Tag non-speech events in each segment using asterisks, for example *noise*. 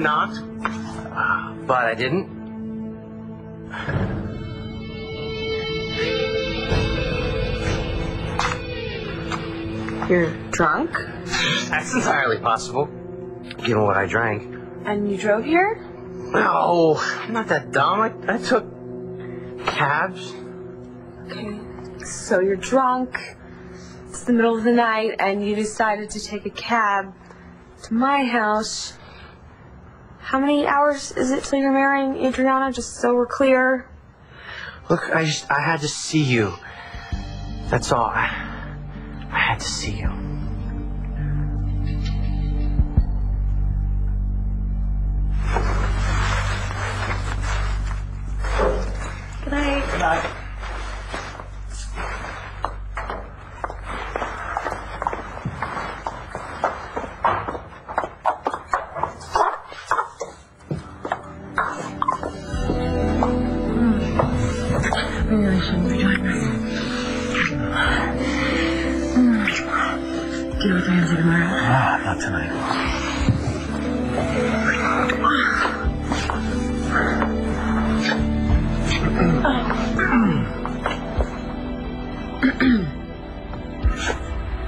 Have knocked, but I didn't. You're drunk? That's entirely possible, given what I drank. And you drove here? No, I'm not that dumb. I, I took cabs. Okay. So you're drunk. It's the middle of the night, and you decided to take a cab to my house. How many hours is it till you're marrying Adriana? Just so we're clear. Look, I just I had to see you. That's all. I, I had to see you. Deal with Ramsey tomorrow. Ah, not tonight.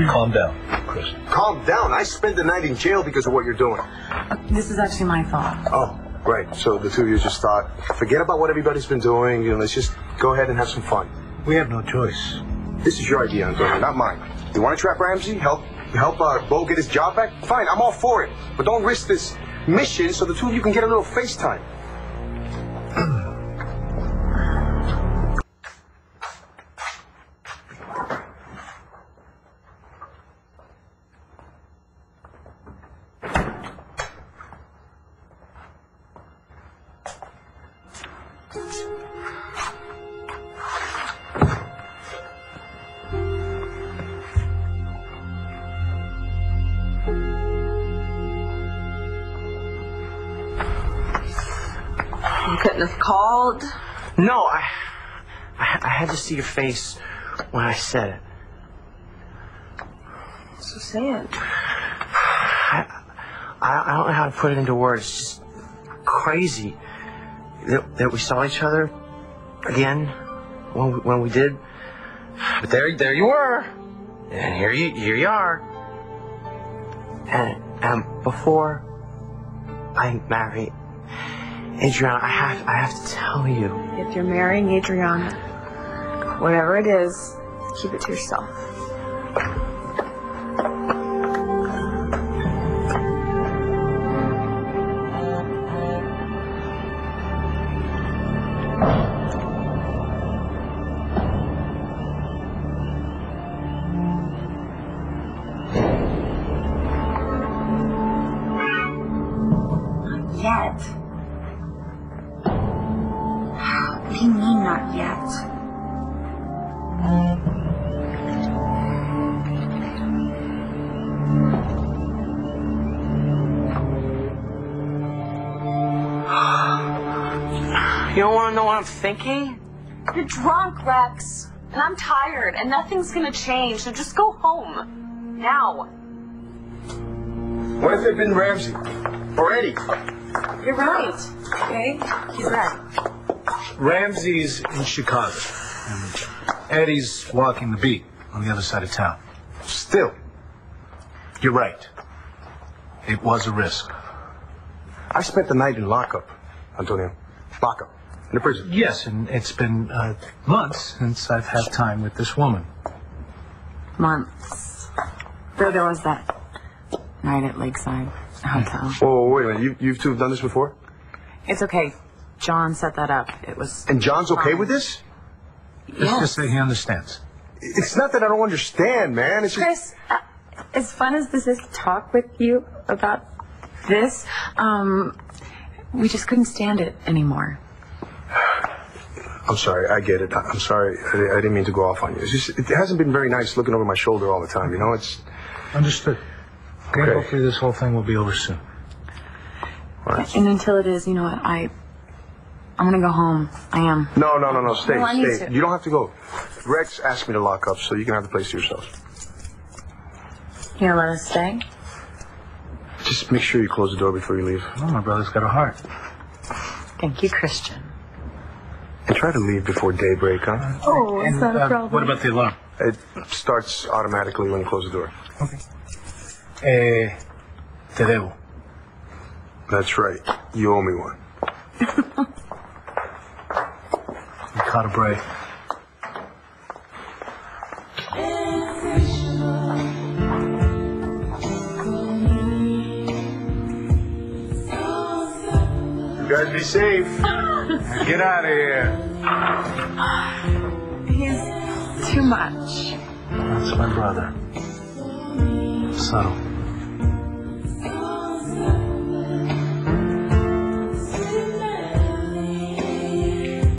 Calm down, Chris. Calm down. I spend the night in jail because of what you're doing. This is actually my fault. Oh, right. So the two of you just thought, forget about what everybody's been doing. You know, let's just go ahead and have some fun. We have no choice. This is your idea, Antonio, not mine. You want to trap Ramsey? Help help uh, Bo get his job back? Fine, I'm all for it. But don't risk this mission so the two of you can get a little FaceTime. You couldn't have called. No, I, I I had to see your face when I said it. So sad. I, I I don't know how to put it into words. It's just crazy that, that we saw each other again when we, when we did. But there there you were, and here you here you are. And before I marry Adriana, I have I have to tell you. If you're marrying Adriana, whatever it is, keep it to yourself. Yet? You don't want to know what I'm thinking? You're drunk, Rex. And I'm tired, and nothing's gonna change, so just go home. Now. What if it had been Ramsey? Or Eddie? You're right. Okay? He's right. Ramsey's in Chicago, and Eddie's walking the beat on the other side of town. Still. You're right. It was a risk. I spent the night in lockup, Antonio. Lockup. In the prison. Yes, and it's been uh, months since I've had time with this woman. Months. Though there was that night at Lakeside Hotel. Whoa, wait a minute. You, you two have done this before? It's okay. John set that up. It was. And John's okay with this? Let's just say he understands. It's not that I don't understand, man. It's just... Chris, uh, as fun as this is to talk with you about this, um, we just couldn't stand it anymore. I'm sorry. I get it. I- I'm sorry. I, I didn't mean to go off on you. It's just, it hasn't been very nice looking over my shoulder all the time. You know, it's. Understood. Okay, Okay. hopefully this whole thing will be over soon. all right. And until it is, you know what? I, I'm gonna go home. I am. No, no, no, no. Stay, Well, I need stay. to- You don't have to go. Rex asked me to lock up, so you can have the place to yourself. You gonna let us stay? Just make sure you close the door before you leave. Oh, my brother's got a heart. Thank you, Cristian. And try to leave before daybreak, huh? Oh, is that a Uh, problem? what about the alarm? It starts automatically when you close the door. Okay. Eh, te debo. That's right. You owe me one. *laughs* You caught a break. You guys be safe. Get out of here. He's too much. That's my brother. Subtle.